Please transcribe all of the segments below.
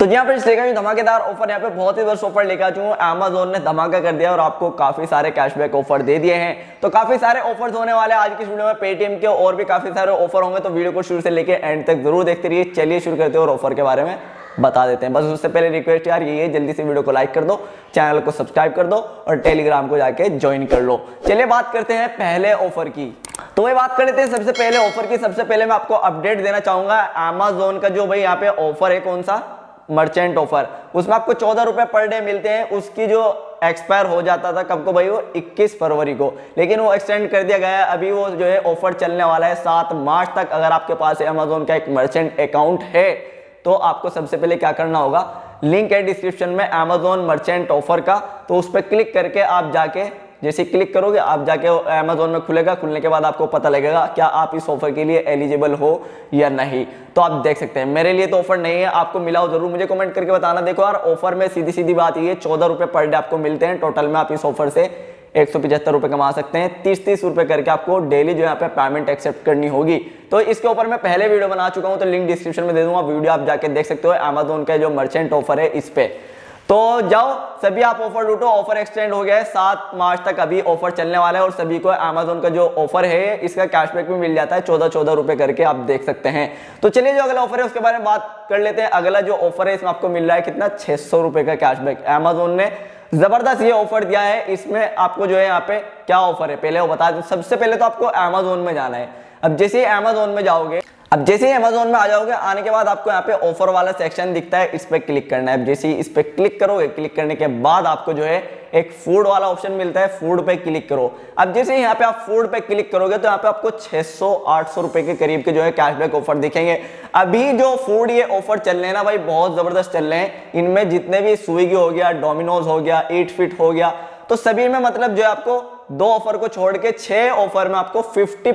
तो यहाँ पर देखा धमाकेदार ऑफ़र यहाँ पे बहुत ही वर्ष ऑफ़र लेकर हूँ। अमेजोन ने धमाका कर दिया और आपको काफ़ी सारे कैशबैक ऑफ़र दे दिए हैं। तो काफ़ी सारे ऑफर्स होने वाले आज की वीडियो में पेटीएम के और भी काफ़ी सारे ऑफ़र होंगे तो वीडियो को शुरू से लेकर एंड तक ज़रूर देखते रहिए। चलिए शुरू करते हैं और ऑफ़र के बारे में बता देते हैं। बस उससे पहले रिक्वेस्ट यार ये जल्दी से वीडियो को लाइक कर दो चैनल को सब्सक्राइब कर दो और टेलीग्राम को जाके ज्वाइन कर लो। चलिए बात करते हैं पहले ऑफ़र की। तो वही बात कर लेते हैं, सबसे पहले ऑफ़र की, सबसे पहले मैं आपको अपडेट देना चाहूँगा। अमेजोन का जो भाई यहाँ पे ऑफ़र है कौन सा? मर्चेंट ऑफ़र उसमें आपको चौदह रुपए पर डे मिलते हैं। उसकी जो एक्सपायर हो जाता था कब को भाई वो? 21 फरवरी को। लेकिन वो एक्सटेंड कर दिया गया है। अभी वो जो है ऑफ़र चलने वाला है सात मार्च तक। अगर आपके पास अमेजोन का एक मर्चेंट अकाउंट है तो आपको सबसे पहले क्या करना होगा? लिंक है डिस्क्रिप्शन में अमेजोन मर्चेंट ऑफ़र का। तो उस पर क्लिक करके आप जाके जैसे क्लिक करोगे, आप जाके अमेजोन में खुलेगा, खुलने के बाद आपको पता लगेगा क्या आप इस ऑफ़र के लिए एलिजिबल हो या नहीं। तो आप देख सकते हैं, मेरे लिए तो ऑफ़र नहीं है, आपको मिला हो ज़रूर मुझे कमेंट करके बताना। देखो यार ऑफ़र में सीधी सीधी बात ये चौदह रुपए पर डे आपको मिलते हैं टोटल में आप इस ऑफ़र से एक सौ पिछहत्तर रुपए कमा सकते हैं। तीस तीस रुपए करके आपको डेली जो यहाँ पे पेमेंट एक्सेप्ट करनी होगी। तो इसके ऊपर मैं पहले वीडियो बना चुका हूँ तो लिंक डिस्क्रिप्शन में दे दूँगा वीडियो आप जाके देख सकते हो अमेजोन का जो मर्चेंट ऑफ़र है इस पे। तो जाओ, सभी आप ऑफ़र लूटो ऑफ़र एक्सटेंड हो गया है, सात मार्च तक अभी ऑफ़र चलने वाला है और सभी को अमेजोन का जो ऑफ़र है, इसका कैशबैक भी मिल जाता है चौदह चौदह रुपए करके आप देख सकते हैं। तो चलिए जो अगला ऑफ़र है, उसके बारे में बात कर लेते हैं। अगला जो ऑफ़र है, इसमें आपको मिल रहा है कितना? छह सौ रुपए का कैशबैक अमेजोन ने ज़बरदस्त ये ऑफ़र दिया है। इसमें आपको जो है, यहाँ पे क्या ऑफ़र है? पहले वो बता दो। सबसे पहले तो आपको अमेजोन में जाना है। अब जैसे ही अमेजोन में जाओगे अब जैसे ही अमेजोन में आ जाओगे, आने के बाद आपको यहाँ पे ऑफ़र वाला सेक्शन दिखता है, इस पर क्लिक करना है। जैसे ही इस पर क्लिक करोगे क्लिक करने के बाद आपको जो है एक फ़ूड वाला ऑप्शन मिलता है फ़ूड पे क्लिक करो। अब जैसे यहाँ पे आप फ़ूड पे क्लिक करोगे तो यहाँ पे आपको 600 800 रुपए के करीब के जो है कैशबैक ऑफ़र दिखेंगे। अभी जो फ़ूड ये ऑफ़र चल रहे हैं ना भाई, बहुत ज़बरदस्त चल रहे हैं। इनमें जितने भी स्विगी हो गया डोमिनोज हो गया ईट फिट हो गया तो सभी में मतलब जो है आपको दो ऑफ़र को छोड़ के छह ऑफ़र में आपको fifty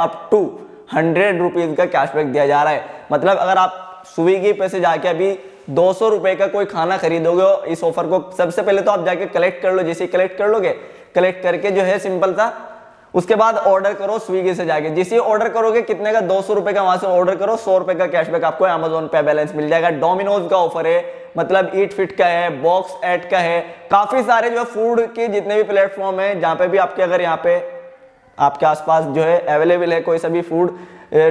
up to hundred rupees का कैशबैक दिया जा रहा है। मतलब अगर आप स्विगी पे से जाके अभी दो सौ रुपए का कोई खाना खरीदोगे इस ऑफ़र को, सबसे पहले तो आप जाके कलेक्ट कर लो, जैसे कलेक्ट कर लोगे, कलेक्ट करके जो है सिंपल सा, उसके बाद ऑर्डर करो स्विगी से जाके। जिसे ऑर्डर करोगे, कितने का? दो सौ रुपए का वहाँ से ऑर्डर करो, सौ रुपए का कैशबैक आपको अमेजोन पे बैलेंस मिल जाएगा। डोमिनोज का ऑफ़र है मतलब ईट फिट का है बॉक्स एट का है, काफ़ी सारे जो फ़ूड के जितने भी प्लेटफॉर्म है, जहाँ पे भी आपके अगर यहाँ पे आपके आसपास जो है अवेलेबल है, कोई सा भी फ़ूड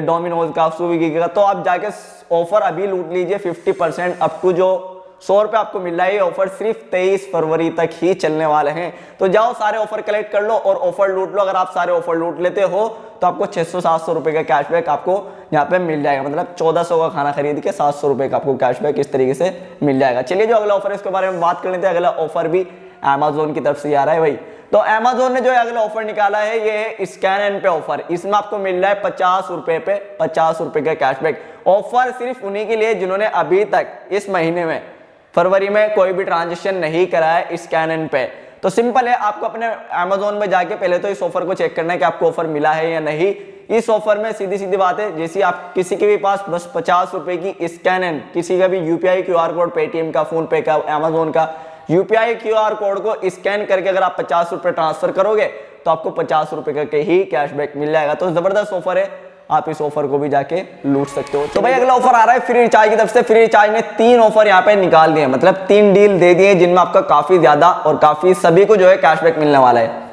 डोमिनोज का स्विगी का तो आप जाके ऑफ़र अभी लूट लीजिए 50 परसेंट अप टू जो सौ रुपये आपको मिल रहा है, ये ऑफ़र सिर्फ़ 23 फरवरी तक ही चलने वाले हैं। तो जाओ, सारे ऑफ़र कलेक्ट कर लो और ऑफ़र लूट लो। अगर आप सारे ऑफ़र लूट लेते हो तो आपको 600-700 रुपए का कैशबैक आपको यहाँ पे मिल जाएगा। मतलब 1400 का खाना खरीद के 700 रुपए का आपको कैशबैक इस तरीके से मिल जाएगा। चलिए जो अगला ऑफ़र है, इसके बारे में बात कर लेते हैं अगला ऑफ़र भी अमेजोन की तरफ़ से आ रहा है भाई। तो अमेजोन ने जो अगला ऑफ़र निकाला है, ये है स्कैन एन पे ऑफ़र इसमें आपको मिल रहा है पचास रुपए पे, पचास रुपए का कैशबैक ऑफ़र सिर्फ़ उन्हीं के लिए जिन्होंने अभी तक, इस महीने में, फरवरी में कोई भी ट्रांजेक्शन नहीं करा है स्कैन एंड पे तो सिंपल है, आपको अपने अमेजोन में जाके पहले तो इस ऑफ़र को चेक करना है कि आपको ऑफ़र मिला है या नहीं। इस ऑफ़र में सीधी सीधी बात है, जैसे आप किसी के भी पास बस पचास रुपए की स्कैन एन किसी का भी यूपीआई आर कोड पेटीएम का फ़ोन पे का अमेजोन का यूपीआई क्यू आर कोड को स्कैन करके अगर आप पचास रुपए ट्रांसफ़र करोगे तो आपको पचास रुपए का ही कैशबैक मिल जाएगा। तो ज़बरदस्त ऑफ़र है। आप इस ऑफ़र को भी जाके लूट सकते हो। तो भाई, अगला ऑफ़र आ रहा है फ्री रिचार्ज की तरफ़ से। फ्री रिचार्ज ने तीन ऑफ़र यहाँ पे निकाल दिए मतलब तीन डील दे दिए जिनमें आपका काफ़ी ज़्यादा और काफ़ी सभी को जो है कैशबैक मिलने वाला है।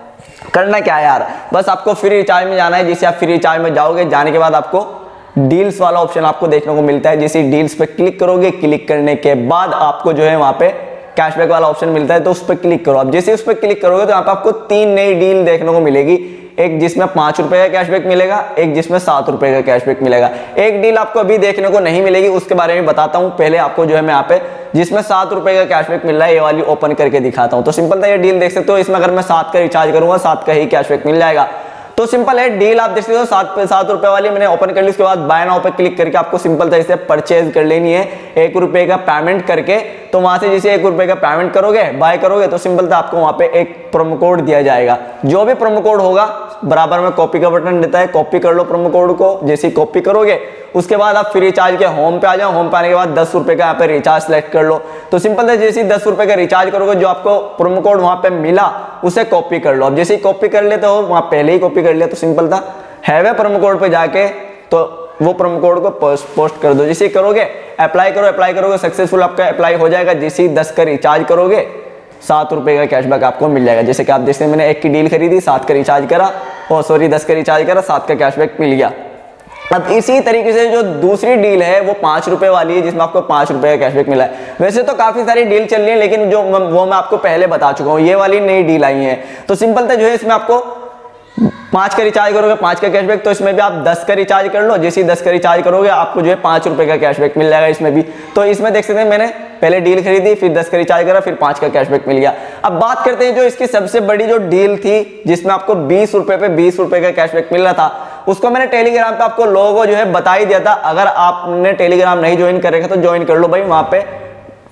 करना क्या है यार? बस आपको फ्री रिचार्ज में जाना है। जिससे आप फ्री रिचार्ज में जाओगे, जाने के बाद आपको डील्स वाला ऑप्शन आपको देखने को मिलता है। जैसे डील्स पे क्लिक करोगे क्लिक करने के बाद आपको जो है वहाँ पे कैशबैक वाला ऑप्शन मिलता है तो उस पर क्लिक करो। आप जैसे उस पर क्लिक करोगे तो यहाँ आपको तीन नई डील देखने को मिलेगी। एक जिसमें पाँच रुपए का कैशबैक मिलेगा, एक जिसमें सात रुपए का कैशबैक मिलेगा। एक डील आपको अभी देखने को नहीं मिलेगी, उसके बारे में बताता हूँ। पहले आपको जो है मैं यहाँ पे जिसमें सात रुपए का कैशबैक मिल रहा है, ये वाली ओपन करके दिखाता हूँ। तो सिंपल था, ये डील देख सकते हो। इसमें अगर मैं सात का रिचार्ज करूँगा, सात का ही कैशबैक मिल जाएगा। तो सिंपल है डील आप देख हो, सात सात रुपए वाली मैंने ओपन कर ली, उसके बाद बाय नाउ पे क्लिक करके आपको सिंपल तरीके से परचेज कर लेनी है, एक रुपए का पेमेंट करके। तो वहाँ से जैसे एक रुपए का पेमेंट करोगे बाय करोगे तो सिंपल आपको वहाँ पे एक प्रोमो कोड दिया जाएगा। जो भी प्रोमो कोड होगा बराबर में कॉपी का बटन देता है कॉपी कर लो प्रोमो कोड को, जैसे कॉपी करोगे, उसके बाद आप फ्री रिचार्ज के होम पे आ जाओ होम पे आने के बाद दस रुपए का यहाँ पे रिचार्ज सेलेक्ट कर लो। तो सिंपल है जैसे दस रुपए का रिचार्ज करोगे, जो आपको प्रोमो कोड वहाँ पे मिला, उसे कॉपी कर लो। अब जैसे कॉपी कर लेते हो, वहाँ पहले ही कॉपी कर लिया तो सिंपल था। हैवे प्रोमो कोड पे जाके तो वो प्रोमो कोड को पोस्ट कर दो। जैसे करोगे अप्लाई करो अप्लाई करोगे सक्सेसफुल आपका अप्लाई हो जाएगा। जैसे ही दस का रिचार्ज करोगे सात रुपये का कैशबैक आपको मिल जाएगा। जैसे कि आप देखते हैं, मैंने एक की डील खरीदी, सात का रिचार्ज करा, और सॉरी दस का रिचार्ज करा, सात का कैशबैक मिल गया। अब इसी तरीके से जो दूसरी डील है, वो पाँच रुपये वाली है, जिसमें आपको पाँच रुपये का कैशबैक मिला है। वैसे तो काफ़ी सारी डील चल रही है, लेकिन जो वो मैं आपको पहले बता चुका हूँ, ये वाली नई डील आई है। तो सिंपल था जो है, इसमें आपको पाँच का रिचार्ज करोगे, पाँच का कैशबैक तो इसमें भी आप दस का रिचार्ज कर लो। जैसे ही दस का रिचार्ज करोगे, आपको जो है पाँच रुपए का कैशबैक मिल जाएगा इसमें भी। तो इसमें देख सकते हैं, मैंने पहले डील खरीदी, फिर दस का रिचार्ज करा, फिर पाँच का कैशबैक मिल गया। अब बात करते हैं जो इसकी सबसे बड़ी जो डील थी, जिसमें आपको बीस रुपए पे बीस रुपए का कैशबैक मिल रहा था, उसको मैंने टेलीग्राम पे आपको लोगों को जो है बता ही दिया था। अगर आपने टेलीग्राम नहीं ज्वाइन कर रखा तो ज्वाइन कर लो भाई, वहाँ पे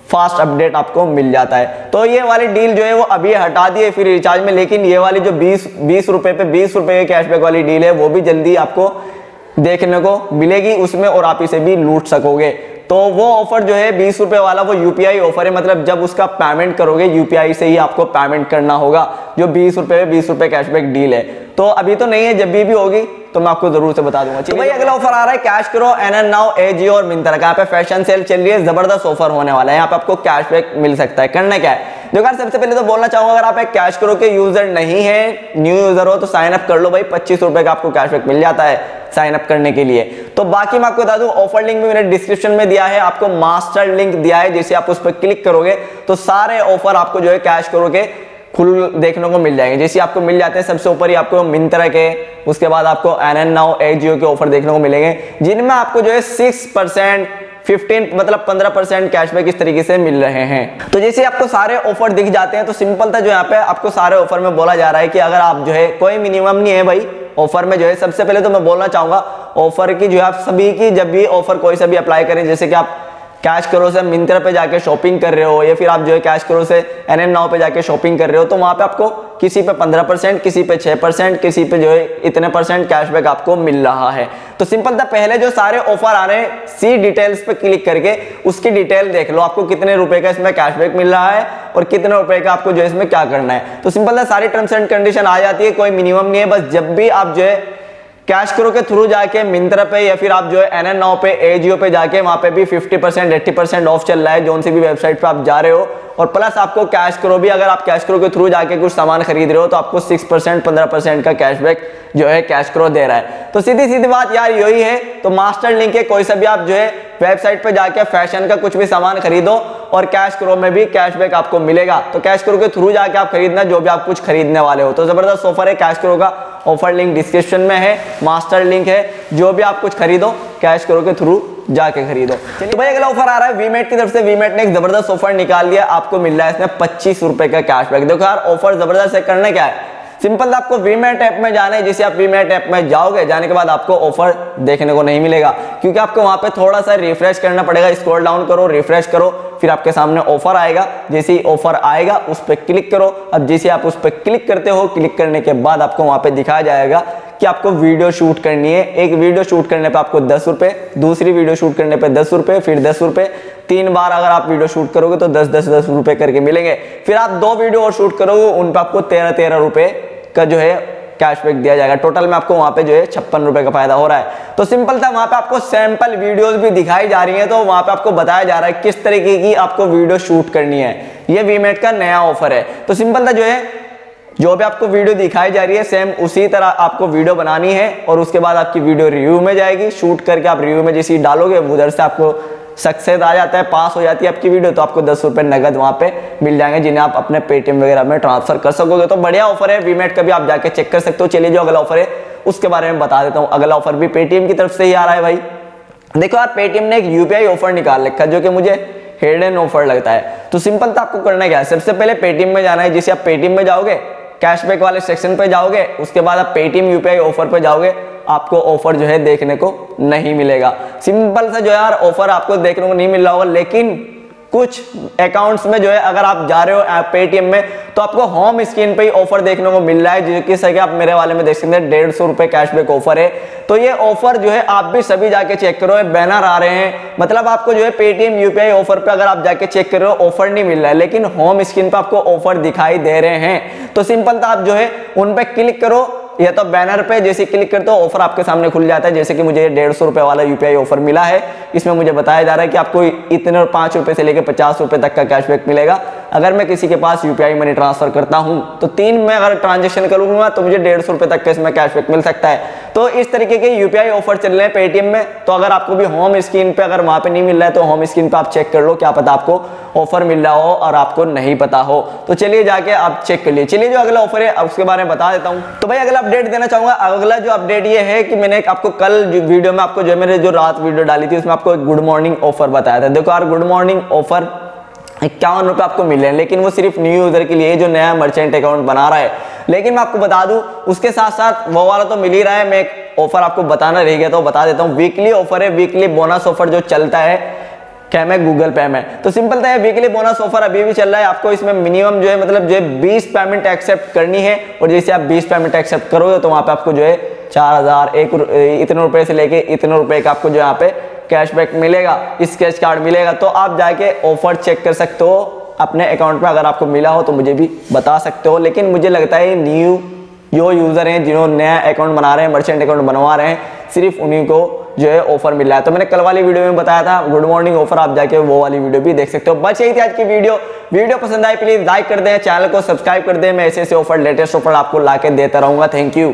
फास्ट अपडेट आपको मिल जाता है। तो ये वाली डील जो है वो अभी हटा दिए फिर रिचार्ज में, लेकिन ये वाली जो 20 20 रुपए पे 20 रुपए के कैशबैक वाली डील है, वो भी जल्दी आपको देखने को मिलेगी उसमें और आप इसे भी लूट सकोगे। तो वो ऑफ़र जो है बीस रुपए वाला वो यूपीआई ऑफ़र है मतलब जब उसका पेमेंट करोगे यूपीआई से ही आपको पेमेंट करना होगा, जो बीस रुपए बीस रुपए कैशबैक डील है। तो अभी तो नहीं है जब भी, भी होगी तो मैं आपको ज़रूर से बता दूँगा। तो भाई अगला ऑफ़र आ रहा है कैश करो एन एन नाउ ए जियो और मिंत्रा का। यहाँ पे फ़ैशन सेल चल रही है ज़बरदस्त ऑफ़र होने वाला है। यहाँ पे आपको कैशबैक मिल सकता है। करना क्या है? देखो यार सबसे पहले तो बोलना चाहूँगा अगर आप एक कैश करो के यूज़र नहीं है न्यू यूज़र हो तो साइन अप कर लो भाई। पच्चीस रुपए का आपको कैशबैक मिल जाता है साइन अप करने के लिए। तो बाकी मैं आपको बता दूँ ऑफ़र लिंक भी मैंने डिस्क्रिप्शन में दिया है आपको मास्टर लिंक दिया है जैसे आप उस पर क्लिक करोगे तो सारे ऑफ़र आपको जो है कैश करोगे। खुल देखने को मिल जाएँगे। जैसे आपको मिल जाते हैं सबसे ऊपर ही आपको मिंत्रा के, उसके बाद आपको एन एन नाउ ए जियो के ऑफ़र देखने को मिलेंगे, जिनमें आपको जो है सिक्स परसेंट फिफ्टीन मतलब पंद्रह परसेंट कैशबैक इस तरीके से मिल रहे हैं। तो जैसे आपको सारे ऑफ़र दिख जाते हैं तो सिंपल था जो यहाँ पे आपको सारे ऑफ़र में बोला जा रहा है कि अगर आप जो है, कोई मिनिमम नहीं है भाई ऑफ़र में जो है, सबसे पहले तो मैं बोलना चाहूँगा ऑफ़र की जो है आप सभी की जब भी ऑफ़र कोई सा भी अप्लाई करें, जैसे कि आप कैश करो से मिंत्रा पे जाके शॉपिंग कर रहे हो, या फिर आप जो है कैश करो से एन एन नाव पे जाके शॉपिंग कर रहे हो तो वहाँ पे आपको किसी पे 15 परसेंट, किसी पे 6 परसेंट, किसी पे जो है इतने परसेंट कैशबैक आपको मिल रहा है। तो सिंपल था, पहले जो सारे ऑफ़र आ रहे हैं सी डिटेल्स पे क्लिक करके उसकी डिटेल देख लो, आपको कितने रुपए का इसमें कैशबैक मिल रहा है और कितने रुपए का आपको जो है इसमें क्या करना है। तो सिंपल था, सारी टर्म्स एंड कंडीशन आ जाती है, कोई मिनिमम नहीं है, बस जब भी आप जो है कैश क्रो के थ्रू जाके मिंत्रा पे या फिर आप जो है एन एन नाउ पे एजीओ पे जाके वहाँ पे भी 50 परसेंट एट्टी परसेंट ऑफ़ चल रहा है। जो भी वेबसाइट पे आप जा रहे हो और प्लस आपको कैश करो भी, अगर आप कैश करो के थ्रू जाके कुछ सामान खरीद रहे हो तो आपको सिक्स परसेंट पंद्रह परसेंट का कैशबैक जो है कैश करो दे रहा है। तो सीधी सीधी बात यार यही है। तो मास्टर लिंक है कोई सा भी आप जो है वेबसाइट पे जाके फ़ैशन का कुछ भी सामान खरीदो और कैश करो में भी कैशबैक आपको मिलेगा। तो कैश करो के थ्रू जाके आप खरीदना, जो भी आप कुछ खरीदने वाले हो। तो ज़बरदस्त ऑफ़र है कैश करो का। ऑफ़र लिंक डिस्क्रिप्शन में है मास्टर लिंक है। जो भी आप कुछ खरीदो कैश करो के थ्रू जाके खरीदो। तो भाई, अगला ऑफ़र आ रहा है वीमेट की तरफ़ से। वीमेट ने एक ज़बरदस्त ऑफ़र निकाल दिया। आपको मिल रहा है इसमें पच्चीस रुपए का कैशबैक देखो यार, ऑफ़र ज़बरदस्त है, करना क्या है? सिंपल आपको वीमेट ऐप में जाना है। जैसे आप वीमेट ऐप में जाओगे, जाने के बाद आपको ऑफ़र देखने को नहीं मिलेगा। क्योंकि आपको वहाँ पे थोड़ा सा रिफ्रेश करना पड़ेगा। स्क्रॉल डाउन करो रिफ्रेश करो, फिर आपके सामने ऑफ़र आएगा। जैसे ही ऑफ़र आएगा, उस पर क्लिक करो। अब जैसे आप उस पर क्लिक करते हो क्लिक करने के बाद आपको वहाँ पे दिखाया जाएगा कि आपको वीडियो शूट करनी है। एक वीडियो शूट करने पे आपको दस रुपए, दूसरी वीडियो शूट करने पे दस रुपए, फिर दस रुपए। तीन बार अगर आप वीडियो शूट करोगे तो दस दस दस रुपए करके मिलेंगे। फिर आप दो वीडियो और शूट करोगे, उन पर आपको तेरह तेरह रुपए का जो है कैशबैक दिया जाएगा। टोटल में आपको वहाँ पे जो है छप्पन रुपए का फ़ायदा हो रहा है। तो सिंपल था, वहाँ पे आपको सैंपल वीडियोस भी दिखाई जा रही है तो वहाँ पे आपको बताया जा रहा है किस तरीके की आपको वीडियो शूट करनी है। ये वीमेट का नया ऑफ़र है। तो सिंपल था जो है जो भी आपको वीडियो दिखाई जा रही है सेम उसी तरह आपको वीडियो बनानी है और उसके बाद आपकी वीडियो रिव्यू में जाएगी। शूट करके आप रिव्यू में जैसी डालोगे, उधर से आपको सक्सेस आ जाता है पास हो जाती है आपकी वीडियो तो आपको दस रुपए नगद वहाँ पे मिल जाएँगे, जिन्हें आप अपने पेटीएम वगैरह में ट्रांसफ़र कर सकोगे। तो बढ़िया ऑफ़र है वीमेट का भी आप जाके चेक कर सकते हो। चलिए जो अगला ऑफ़र है, उसके बारे में बता देता हूँ। अगला ऑफ़र भी पेटीएम की तरफ़ से ही आ रहा है भाई। देखो यार पेटीएम ने एक यूपीआई ऑफ़र निकाल रखा जो कि मुझे हेड एंड ऑफ़र लगता है। तो सिंपल तो आपको करना क्या है, सबसे पहले पेटीएम में जाना है। जिसे आप पेटीएम में जाओगे कैशबैक वाले सेक्शन पे जाओगे, उसके बाद आप पेटीएम यूपीआई ऑफ़र पे जाओगे, आपको ऑफ़र जो है देखने को नहीं मिलेगा। सिंपल सा जो यार ऑफ़र आपको देखने को नहीं मिल रहा होगा, लेकिन कुछ अकाउंट्स में जो है, अगर आप जा रहे हो पेटीएम में तो आपको होम स्क्रीन पे ही ऑफ़र देखने को मिल रहा है, जो कि आप मेरे वाले में देख सकते हैं, डेढ़ सौ रुपए कैशबैक ऑफ़र है। तो ये ऑफ़र जो है, आप भी सभी जाके चेक करो बैनर आ रहे हैं। मतलब आपको जो है पेटीएम यूपीआई ऑफ़र पे अगर आप जाके चेक कर ऑफ़र नहीं मिल रहा है, लेकिन होम स्क्रीन पे आपको ऑफ़र दिखाई दे रहे हैं। तो सिंपल था, आप जो है, उन पे क्लिक करो या तो बैनर पे जैसे क्लिक करते हो ऑफ़र आपके सामने खुल जाता है। जैसे कि मुझे डेढ़ सौ रुपए वाला यूपीआई ऑफ़र मिला है। इसमें मुझे बताया जा रहा है कि आपको इतने पाँच रुपए से लेकर पचास रुपए तक का कैशबैक मिलेगा। अगर मैं किसी के पास यूपीआई मनी ट्रांसफ़र करता हूँ तो तीन में अगर ट्रांजेक्शन करूँगा तो मुझे डेढ़ सौ रुपए तक का इसमें कैशबैक मिल सकता है। तो इस तरीके के यूपीआई ऑफ़र चल रहे हैं पेटीएम में। तो अगर आपको भी होम स्क्रीन पे अगर वहाँ पे नहीं मिल रहा है तो होम स्क्रीन पे आप चेक कर लो, क्या पता आपको ऑफ़र मिल रहा हो और आपको नहीं पता हो। तो चलिए जाके आप चेक कर लिए चलिए जो अगला ऑफ़र है उसके बारे में बता देता हूँ। तो भाई, अगला अपडेट देना चाहूँगा। अगला जो अपडेट ये है कि मैंने आपको कल वीडियो में आपको जो मैंने जो रात वीडियो डाली थी, उसमें आपको गुड मॉर्निंग ऑफ़र बताया था। देखो यार गुड मॉर्निंग ऑफ़र इक्यावन रुपए आपको मिल रहे हैं? लेकिन वो सिर्फ़ न्यू यूज़र के लिए जो नया मर्चेंट अकाउंट बना रहा है। लेकिन मैं आपको बता दूँ, उसके साथ साथ वो वाला तो मिल ही रहा है। मैं एक ऑफ़र आपको बताना रह गया तो बता देता हूँ। वीकली ऑफ़र है वीकली बोनस ऑफ़र जो चलता है, क्या मैं गूगल पे में। तो सिंपल था वीकली बोनस ऑफ़र अभी भी चल रहा है। आपको इसमें मिनिमम जो है मतलब जो है बीस पेमेंट एक्सेप्ट करनी है। और जैसे आप बीस पेमेंट एक्सेप्ट करोगे तो वहाँ पे आपको जो है चार हज़ार, एक इतने रुपए से लेके इतने रुपए का आपको जो यहाँ पे कैशबैक मिलेगा स्केच कार्ड मिलेगा तो आप जाके ऑफ़र चेक कर सकते हो। अपने अकाउंट में अगर आपको मिला हो तो मुझे भी बता सकते हो। लेकिन मुझे लगता है न्यू जो यूज़र हैं, जिन्होंने नया अकाउंट बना रहे हैं मर्चेंट अकाउंट बनवा रहे हैं, सिर्फ़ उन्हीं को जो है ऑफ़र मिल रहा है। तो मैंने कल वाली वीडियो में बताया था गुड मॉर्निंग ऑफ़र आप जाके वो वाली वीडियो भी देख सकते हो। बस यही थी आज की वीडियो वीडियो पसंद आए प्लीज़ लाइक कर दें चैनल को सब्सक्राइब कर दें। मैं ऐसे ऐसे ऑफ़र लेटेस्ट ऑफ़र आपको ला देता रहूँगा। Thank you